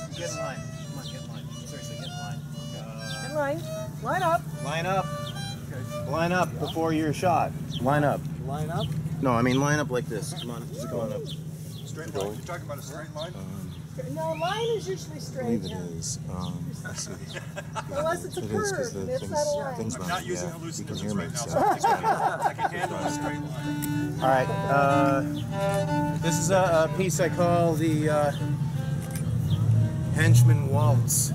guys get in line. Come on, get in line. Seriously, get in line. Uh, In line. Line up. line up. Okay. Line up before you're shot. Line up. Line up. No, I mean line up like this. Come on, just come on up. Straight line. You're talking about a straight line? No, line is usually straight. I straight. believe it yeah. is. Um, let's see. Unless it's a It is because curve, the and it's things, not a line. things I'm not using yeah, you can hallucinogens hear me. right now, so so I it's can, fine. I can handle a straight line. All right. Uh, this is a, a piece I call the uh, Henchmen Waltz.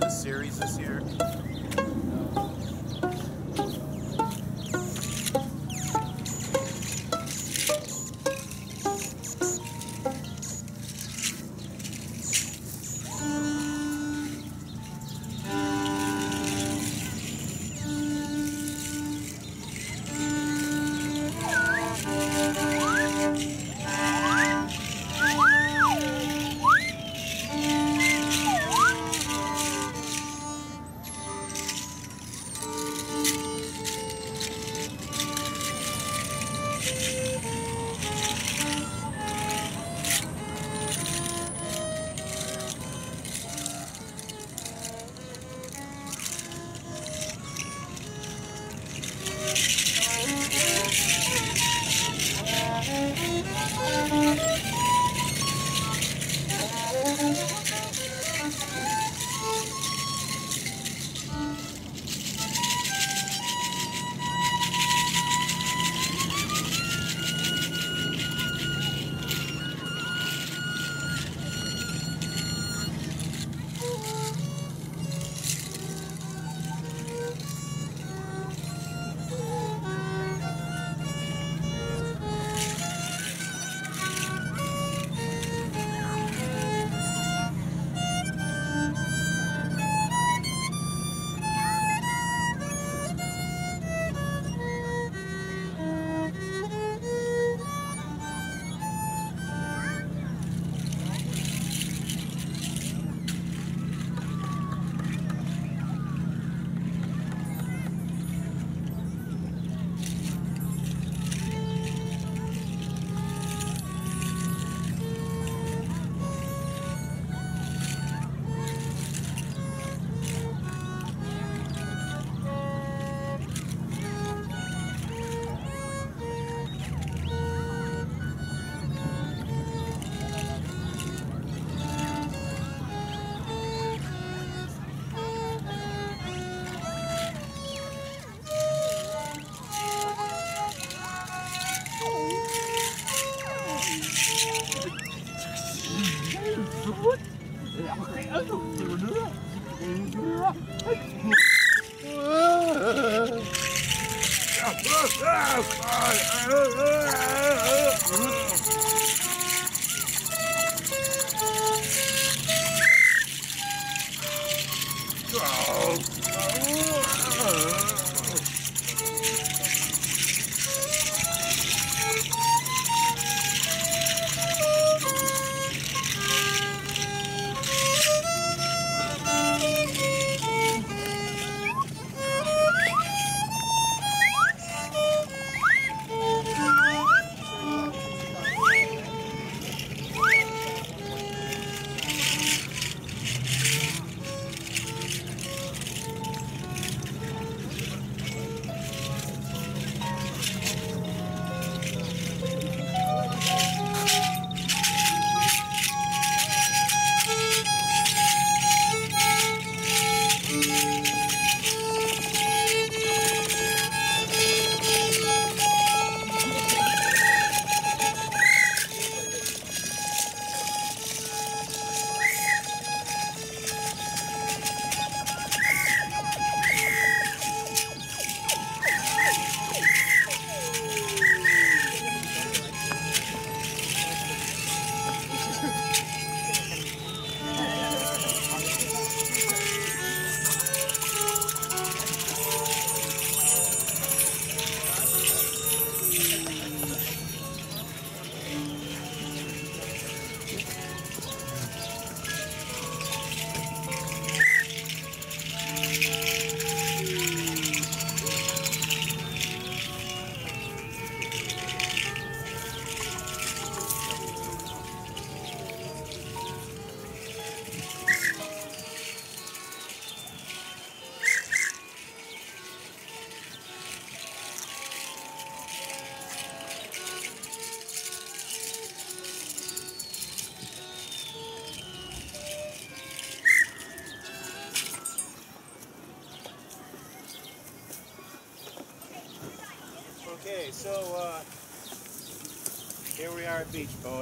The series this year?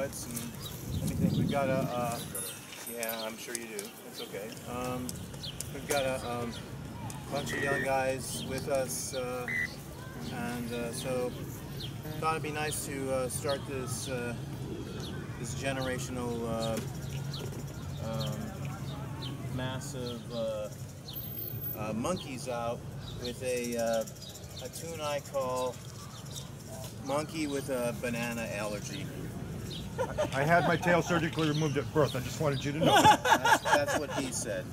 And think. We've got a. Uh, yeah, I'm sure you do. It's okay. Um, we've got a um, bunch of young guys with us, uh, and uh, so thought it'd be nice to uh, start this uh, this generational uh, um, massive monkeys out with a a tune I call monkey with a banana allergy. I had my tail surgically removed at birth. I just wanted you to know. That's, that's what he said.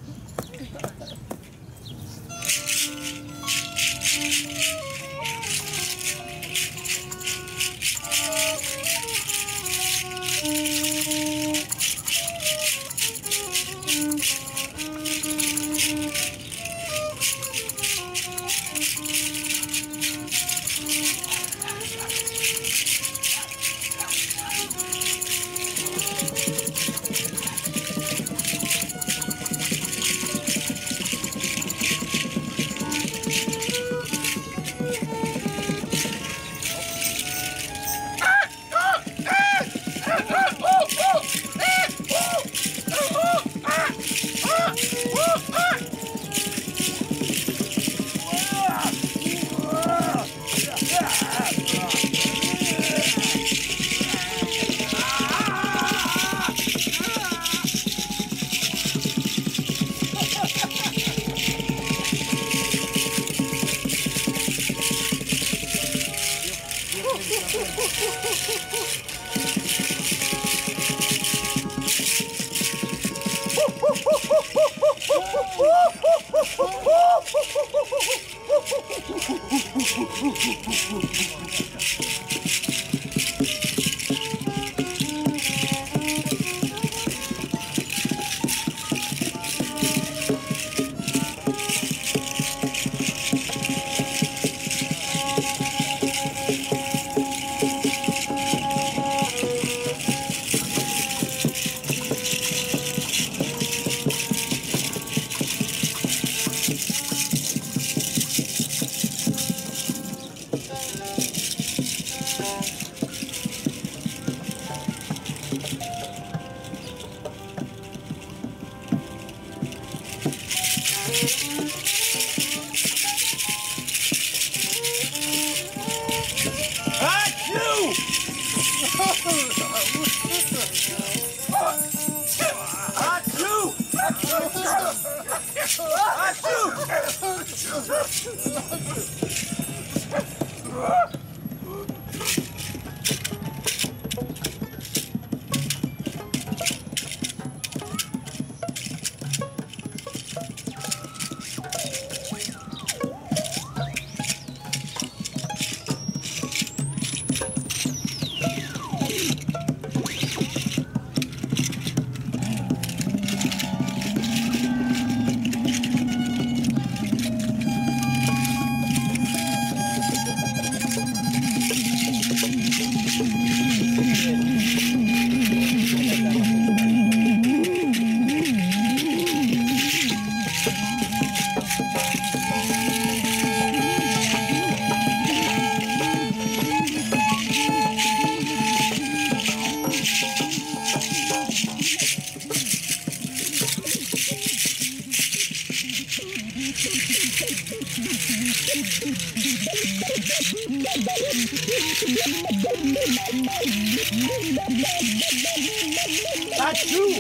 Achoo!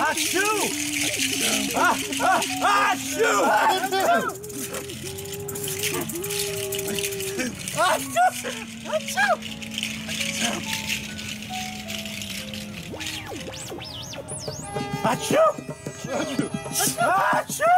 Achoo! Ah, ah, achoo! Achoo! Achoo! Achoo! Achoo!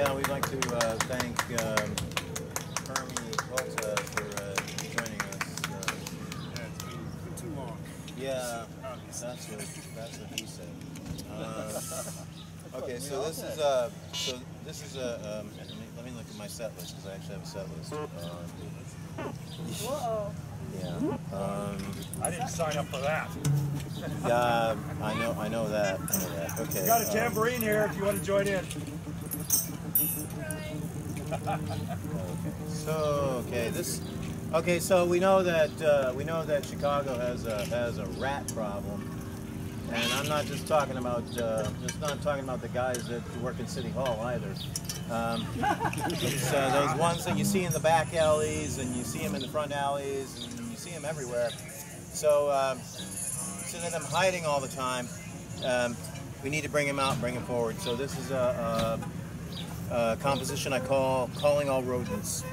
Uh, thank um, Hermie Volta for uh, joining us. Uh, Yeah, it's been, been too long. yeah, that's what that's what he said. Uh, okay, so this is uh, so this is a um, let, me, look at my set list because I actually have a set list. Uh, Whoa. yeah. Um, I didn't sign up for that. yeah, I know, I know that. I know that. Okay. We got a um, tambourine here if you want to join in. So okay, this okay. So we know that uh, we know that Chicago has a has a rat problem, and I'm not just talking about uh, just not talking about the guys that work in City Hall either. Um, it's uh, those ones that you see in the back alleys, and you see them in the front alleys, and you see them everywhere. So um, instead of them hiding all the time, um, we need to bring them out, and bring them forward. So this is a, a, a composition I call "Calling All Rodents."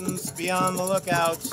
Rodents, be on the lookout.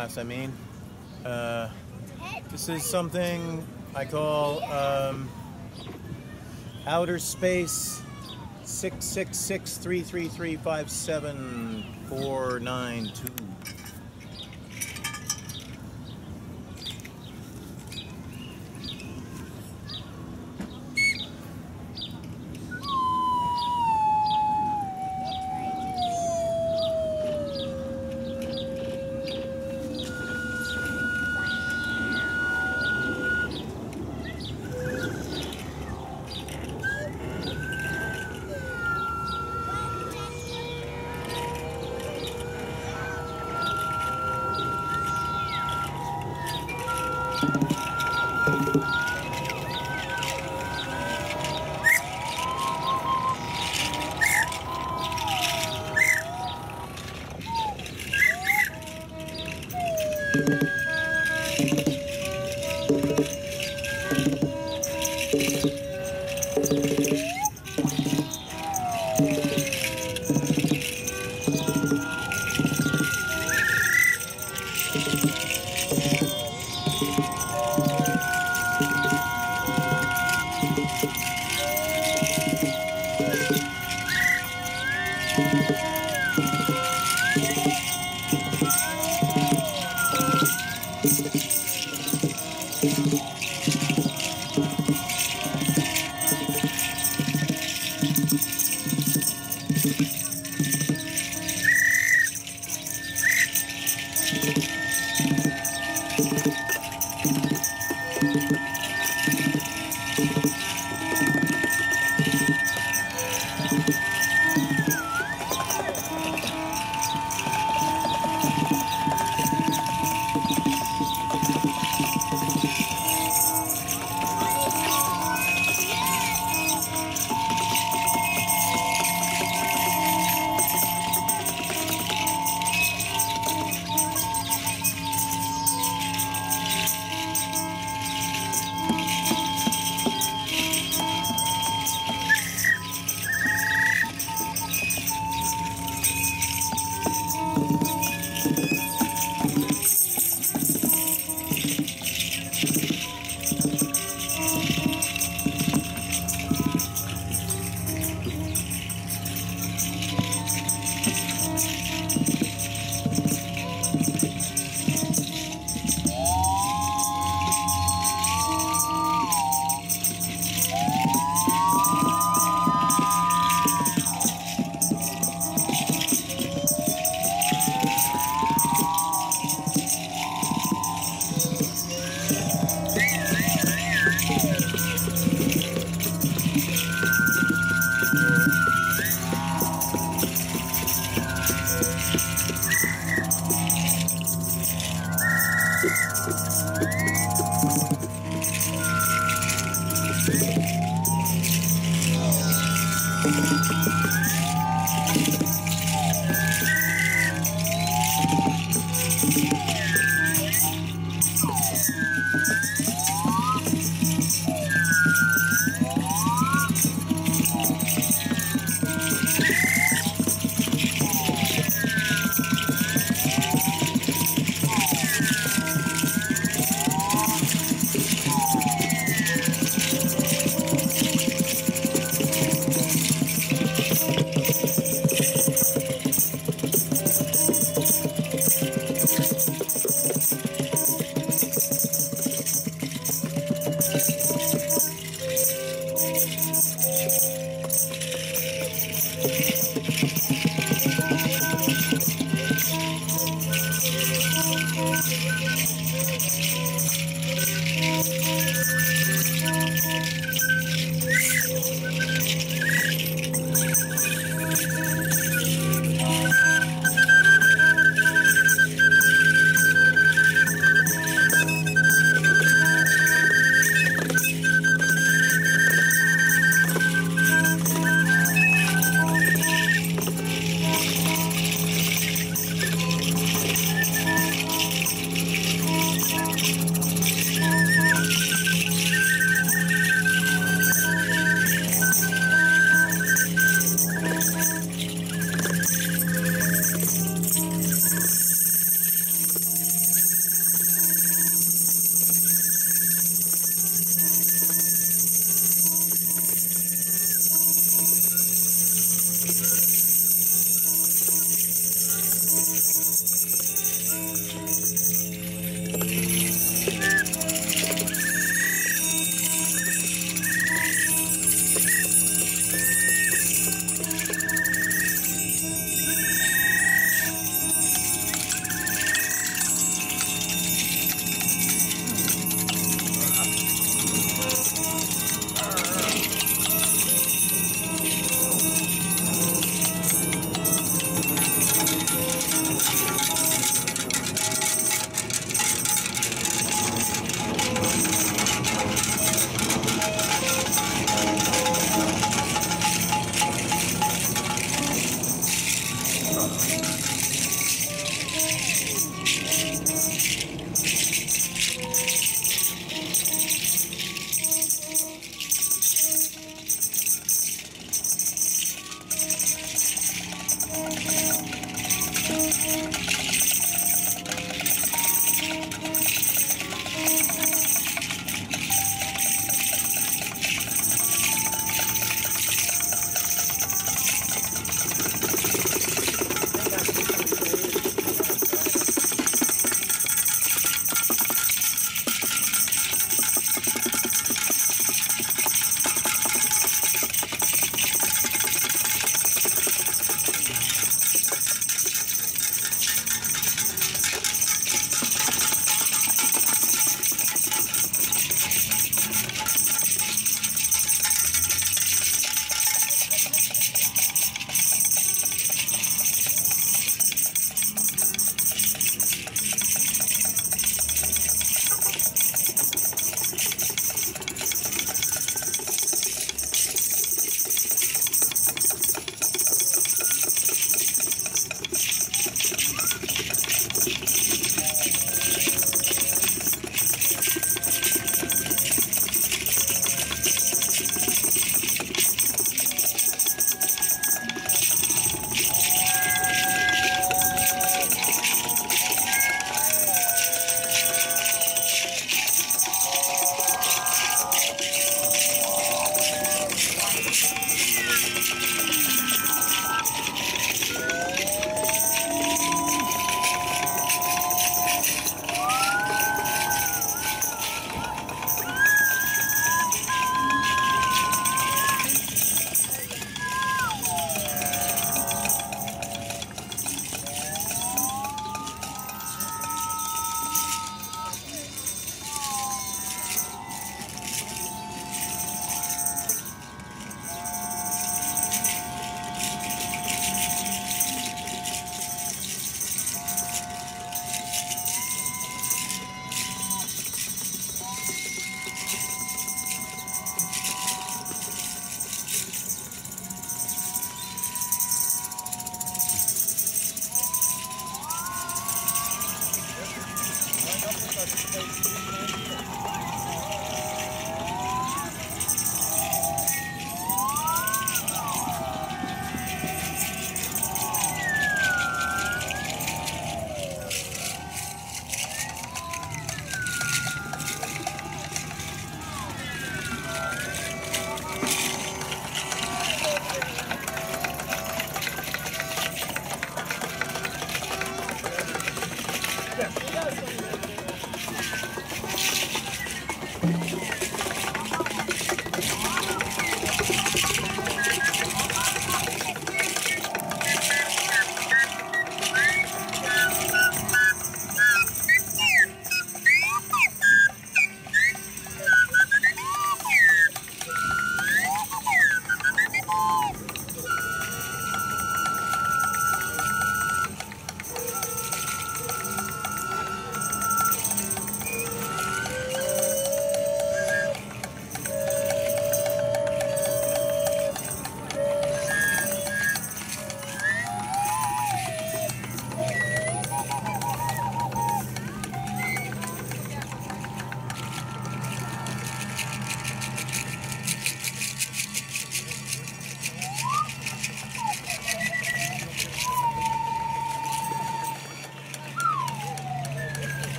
class, I mean. Uh, this is something I call um, Outer Space 666 333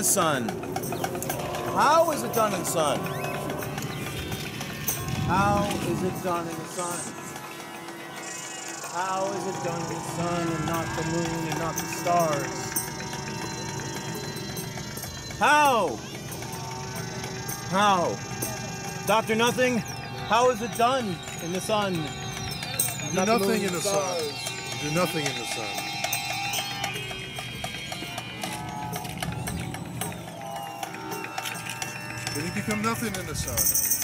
Is it done in the sun? How is it done in the sun? How is it done in the sun? How is it done in the sun and not the moon and not the stars? How? How? Doctor Nothing, how is it done in the sun? Do Not the nothing moon in the sun. Do nothing in the sun. Then you become nothing in the sun.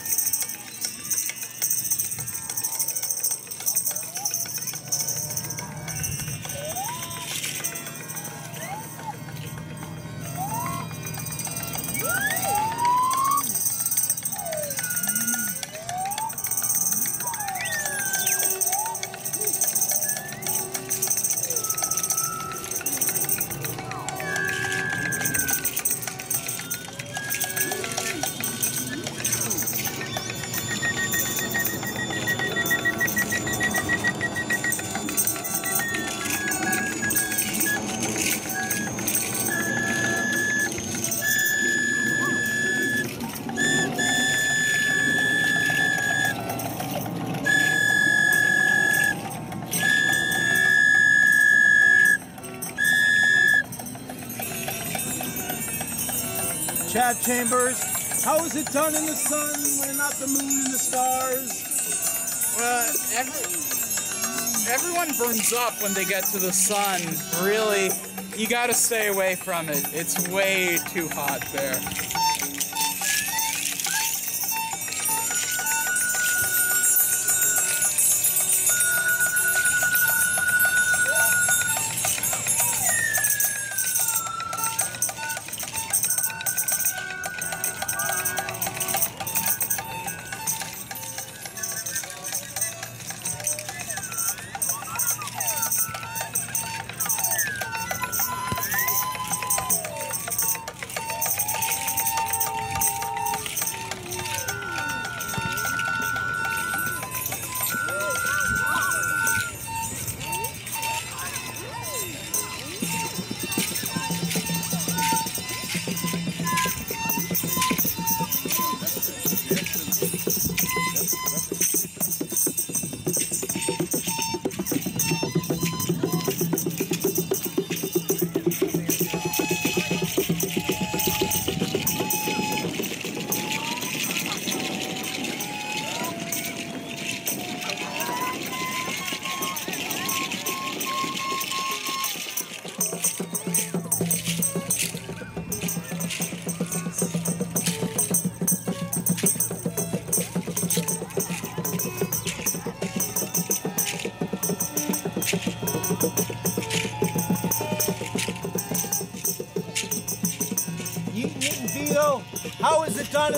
Chambers, how is it done in the sun when not the moon and the stars? Well, every, everyone burns up when they get to the sun. Really, you gotta stay away from it. It's way too hot there.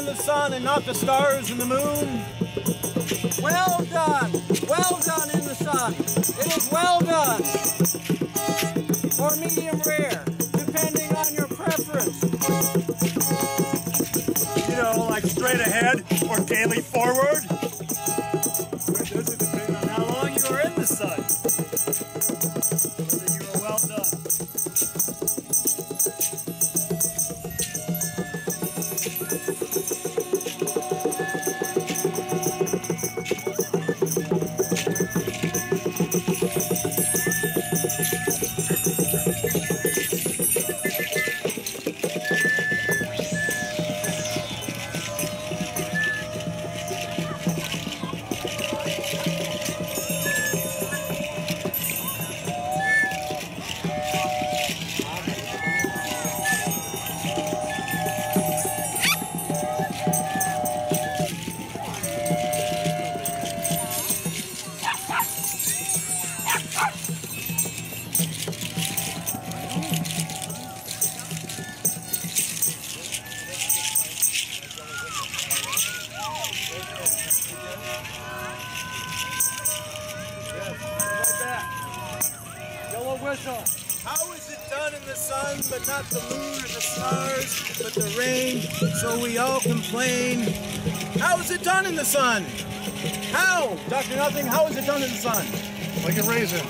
The sun and not the stars and the moon? Well done. Well done in the sun. It is well done. Or medium rare, depending on your preference. You know, like straight ahead or daily sun? How? Dr. Nothing, how is it done in the sun? Like a raisin.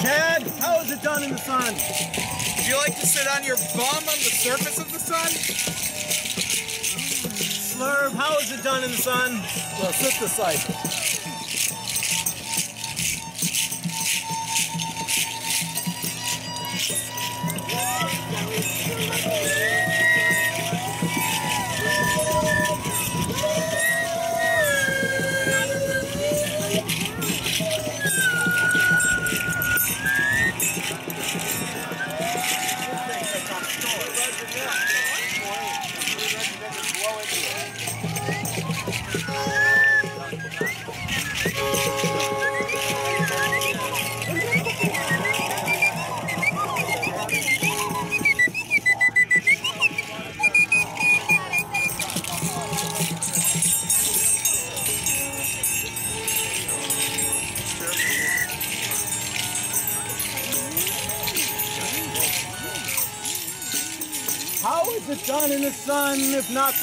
Chad, how is it done in the sun? Do you like to sit on your bum on the surface of the sun? Slurve, how is it done in the sun? Well, synthesizer. How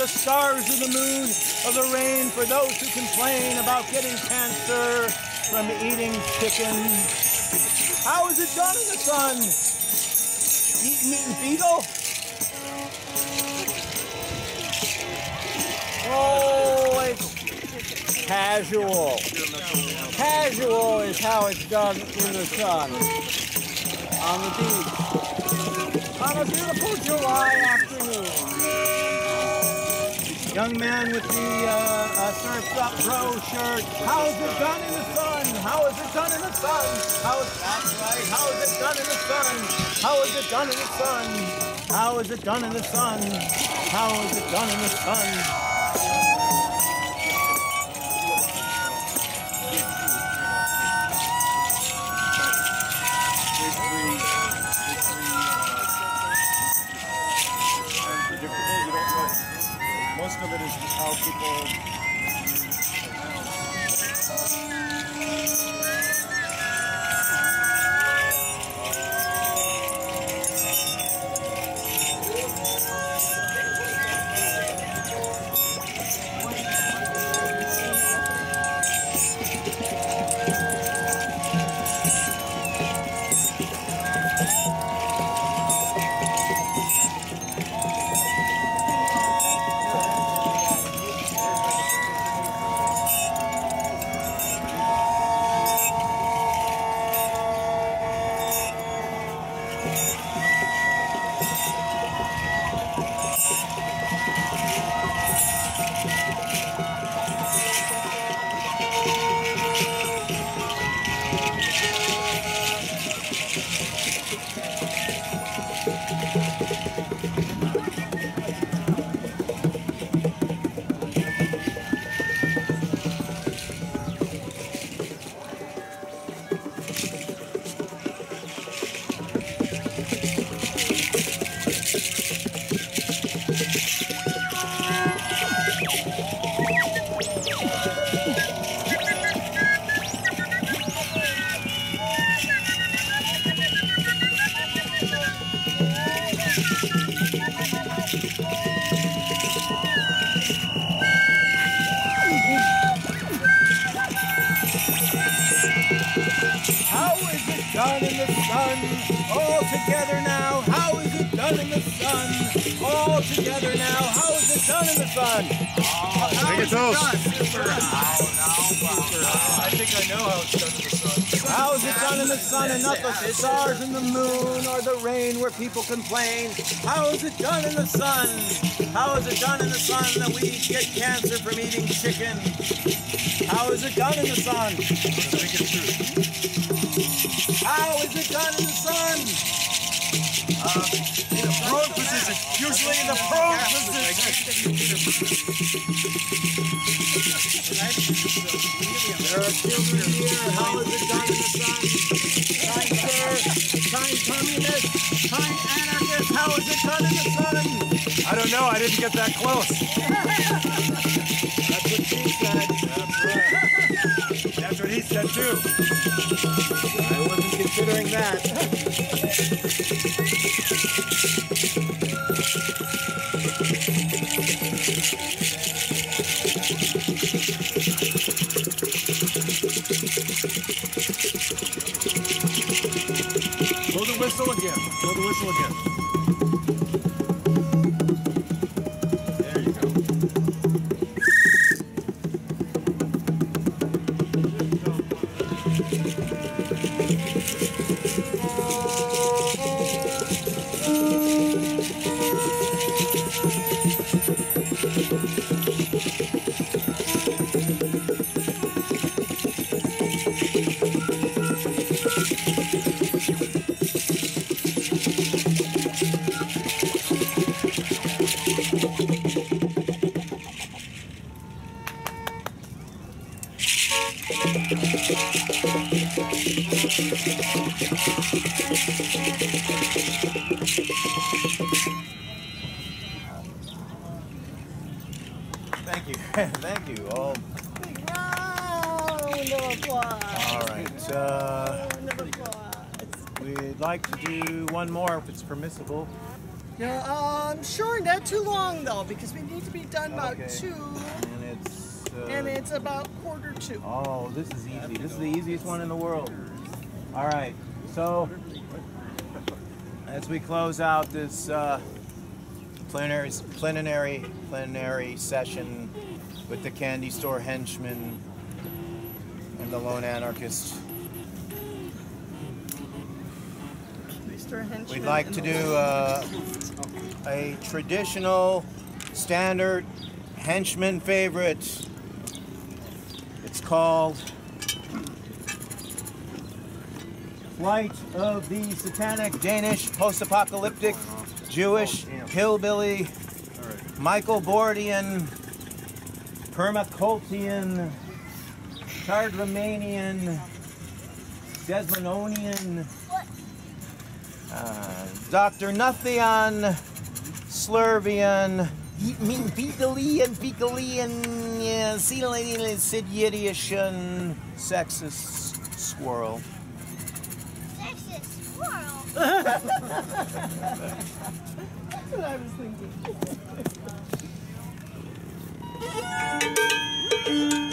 the stars or the moon of the rain for those who complain about getting cancer from eating chicken? How is it done in the sun? Eat meat and beetle? Oh, it's casual. Casual is how it's done in the sun. On the beach on a beautiful July afternoon. Young man with the uh, uh, Surf's Up Pro shirt. How is it done in the sun? How is it done in the sun? How is that's right? How is it done in the sun? How is it done in the sun? How is it done in the sun? How is it done in the sun? How I think I know how it's done in the sun. How is it done in the sun and not the stars and the moon or the rain where people complain? How is it done in the sun? How is it done in the sun that we get cancer from eating chicken? How is it done in the sun? How is it done in the sun? In the prone position. Usually in the prone position. How is it the sun? Kind kind communist, kind anarchist. How is it the sun? I don't know. I didn't get that close. That's what she said. That's what he said too. I wasn't considering that. The whistle Thank you. Thank you. All, Round of applause. all right. Uh, Round of applause. we'd like to do one more if it's permissible. No, um, sure, not too long though, because we need to be done about Okay. two, And it's. Uh, and it's about quarter two. Oh, this is easy. This is the easiest one in the world. All right. So, as we close out this uh, plenary, plenary, plenary session with the candy store henchmen and the lone anarchist, we'd like to do uh, a traditional, standard henchman favorite. Called Flight of the Satanic Danish Post-Apocalyptic Jewish Hillbilly Michael Bordian Permacultian Cardamanian Desmondonian uh, Dr. Nuthian Slurvian Fecalian Fecalian yeah, Celian Sididian Sexist Squirrel. Sexist squirrel. That's what I was thinking.